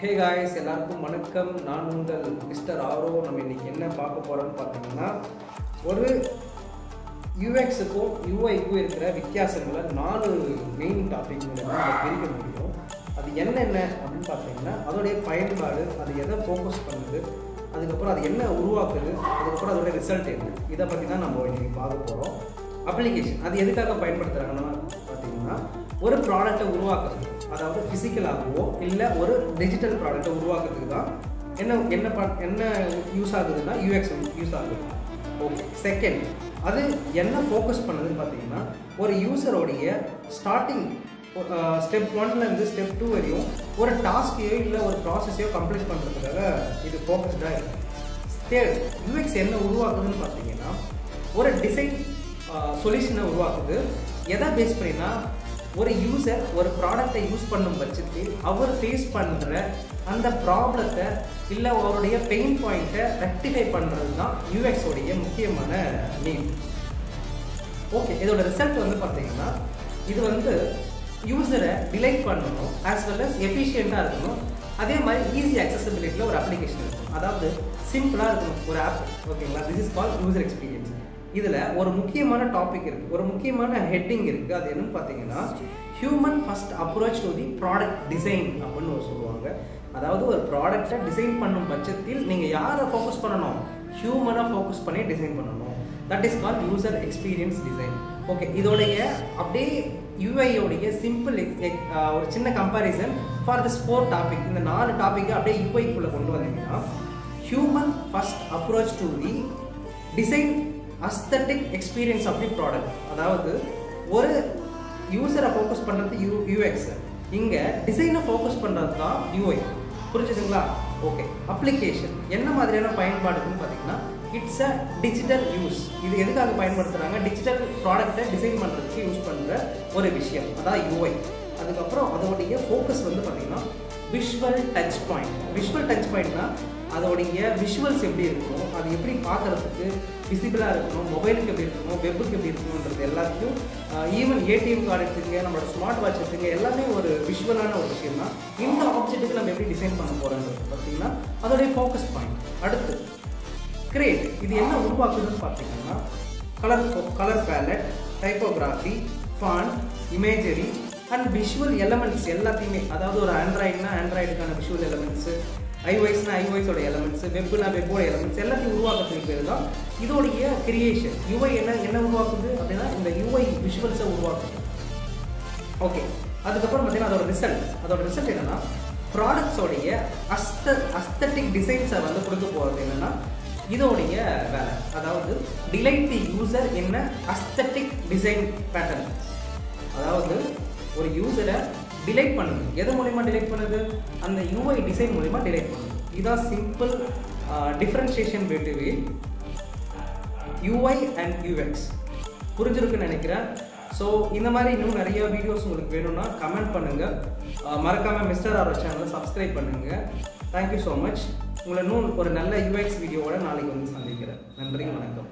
Hey guys எல்லாருக்கும் வணக்கம். நான் உங்கள் மிஸ்டர் ஆரோ. நம்ம இன்னைக்கு என்ன பார்க்க போகிறோம்னு பார்த்தீங்கன்னா ஒரு யூஎக்ஸுக்கும் யூஐக்கும் இருக்கிற வித்தியாசங்களை நாலு மெயின் டாபிக் மூலமாக நம்ம பிரிக்க முடியும். அது என்னென்ன அப்படின்னு பார்த்தீங்கன்னா அதோடைய பயன்பாடு அது எதை ஃபோக்கஸ் பண்ணுது அதுக்கப்புறம் அது என்ன உருவாக்குது அதுக்கப்புறம் அதோட ரிசல்ட் என்ன? இதை பற்றி தான் நம்ம இன்றைக்கி பார்க்க போகிறோம் அப்ளிகேஷன் அது எதுக்காக பயன்படுத்துகிறாங்கன்னா பார்த்தீங்கன்னா ஒரு ப்ராடக்டை உருவாக்குறது. அதாவது ஃபிசிக்கலாகவோ இல்லை ஒரு டிஜிட்டல் ப்ராடக்டை உருவாக்குறதுக்கு தான் என்ன என்ன என்ன யூஸ் ஆகுதுன்னா யூஎக்ஸ் யூஸ் ஆகுது. ஓகே செகண்ட் அது என்ன ஃபோக்கஸ் பண்ணுதுன்னு பார்த்தீங்கன்னா ஒரு யூசரோடைய ஸ்டார்டிங் ஸ்டெப் ஒன்லேருந்து ஸ்டெப் டூ வரையும் ஒரு டாஸ்கையோ இல்லை ஒரு ப்ராசஸையோ கம்ப்ளீட் பண்ணுறதுக்காக இது ஃபோக்கஸ்டாக இருக்குது தேர்ட் யூஎக்ஸ் என்ன உருவாக்குதுன்னு பார்த்தீங்கன்னா ஒரு டிசைன் சொல்யூஷனை உருவாக்குது. எதை பேஸ் பண்ணினா ஒரு யூசர் ஒரு ப்ராடக்டை யூஸ் பண்ணும் பட்சத்தில் அவர் ஃபேஸ் பண்ணுற அந்த ப்ராப்ளத்தை இல்லை அவருடைய பெயின் பாயிண்ட்டை ரெக்டிஃபை பண்ணுறது தான் யூஎக்ஸோடைய முக்கியமான நேம் ஓகே இதோட ரிசல்ட் வந்து பார்த்தீங்கன்னா இது வந்து யூசரை டிலைட் பண்ணணும் ஆஸ் வெல் அஸ் எஃபிஷியண்ட்டாக இருக்கணும். அதே மாதிரி ஈஸி அக்சசபிலிட்டியில் ஒரு அப்ளிகேஷன் இருக்கும். அதாவது சிம்பிளாக இருக்கணும் ஒரு ஆப் ஓகேங்களா this is call user experience இதில் ஒரு முக்கியமான டாபிக் இருக்குது ஒரு முக்கியமான ஹெட்டிங் இருக்குது அது என்னன்னு பார்த்தீங்கன்னா human first approach to the product design அப்படின்னு ஒரு சொல்லுவாங்க. அதாவது ஒரு ப்ராடக்டை டிசைன் பண்ணும் பட்சத்தில் நீங்கள் யாரை ஃபோக்கஸ் பண்ணணும்? ஹியூமனாக ஃபோக்கஸ் பண்ணி டிசைன் பண்ணணும். That is call user experience design okay இதோடைய அப்படியே யூஐயோடைய சிம்பிள் ஒரு சின்ன comparison for this four topic இந்த நாலு டாப்பிக்கை அப்படியே யூஐக்குள்ளே கொண்டு வந்தீங்கன்னா human first approach to the design aesthetic experience of the product அதாவது ஒரு யூசரை ஃபோக்கஸ் பண்ணுறது யூ யூஎக்ஸ் இங்கே டிசைனை ஃபோக்கஸ் பண்ணுறது தான் யூஐ புரிஞ்சுதுங்களா? ஓகே அப்ளிகேஷன் என்ன மாதிரியான பயன்பாடுன்னு பார்த்தீங்கன்னா இட்ஸ் அ டிஜிட்டல் யூஸ் இது எதுக்காக பயன்படுத்துகிறாங்க டிஜிட்டல் ப்ராடக்டை டிசைன் பண்ணுறதுக்கு யூஸ் பண்ணுற ஒரு விஷயம். அதான் யூஐ அதுக்கப்புறம் அதோடைய ஃபோக்கஸ் வந்து பார்த்தீங்கன்னா visual touch point visual touch பாயிண்ட்னா அதோடைய விஷுவல்ஸ் எப்படி இருக்கணும் அது எப்படி பார்க்குறதுக்கு விசிபிளாக இருக்கணும் மொபைலுக்கு எப்படி இருக்கணும் வெப்புக்கு எப்படி இருக்கணுன்றது எல்லாத்தையும் ஈவன் ஏடிஎம் கார்டு எடுத்துங்க நம்மளோட ஸ்மார்ட் வாட்ச் எடுத்துங்க எல்லாமே ஒரு விஷுவலான ஒரு விஷயம் தான் இந்த ஆப்ஜெக்ட்டுக்கு நம்ம எப்படி டிசைன் பண்ண போகிறோன்றது பார்த்தீங்கன்னா அதோடைய ஃபோக்கஸ் பாயிண்ட் அடுத்து கிரேட் இது என்ன உருவாக்குதுன்னு பார்த்தீங்கன்னா colour colour palette typography font imagery and visual elements எல்லாத்தையுமே. அதாவது ஒரு ஆண்ட்ராய்டுனா ஆண்ட்ராய்டுக்கான விஷுவல் எலமெண்ட்ஸு ஐஒய்ஸ்னா ஐஒய்ஸோட எலமெண்ட்ஸ் வெப்னா வெப்போட எலமெண்ட்ஸ் எல்லாத்தையும் உருவாக்குறதுக்கு பேர் தான் இதோடைய கிரியேஷன் யூஐ என்ன என்ன உருவாக்குது அப்படின்னா இந்த யூஐ விஷுவல்ஸை உருவாக்குது. ஓகே அதுக்கப்புறம் பார்த்தீங்கன்னா அதோட ரிசல்ட் அதோட ரிசல்ட் என்னன்னா ப்ராடக்ட்ஸோடைய அஸ்த அஸ்தட்டிக் டிசைன்ஸை வந்து கொடுக்க போகிறது என்னென்னா இதோடைய வேலை. அதாவது டிலைட் தி யூசர் என்ன அஸ்தட்டிக் டிசைன் பேட்டர்ன் அதாவது ஒரு யூசரை டிலைட் பண்ணுது. எது மூலிமா டிலைட் பண்ணுது? அந்த யூஐ டிசைன் மூலிமா டிலைட் பண்ணுது. இதான் simple differentiation between UI and UX புரிஞ்சிருக்குன்னு நினைக்கிறேன். ஸோ இந்த மாதிரி இன்னும் நிறைய வீடியோஸ் உங்களுக்கு வேணும்னா கமெண்ட் பண்ணுங்கள் மறக்காமல் மிஸ்டர் ஆர் சேனலை சப்ஸ்கிரைப் பண்ணுங்கள் தேங்க்யூ ஸோ மச் உங்களை இன்னும் ஒரு நல்ல யூஎக்ஸ் வீடியோவோட நாளைக்கு வந்து சந்திக்கிறேன். நன்றி வணக்கம்.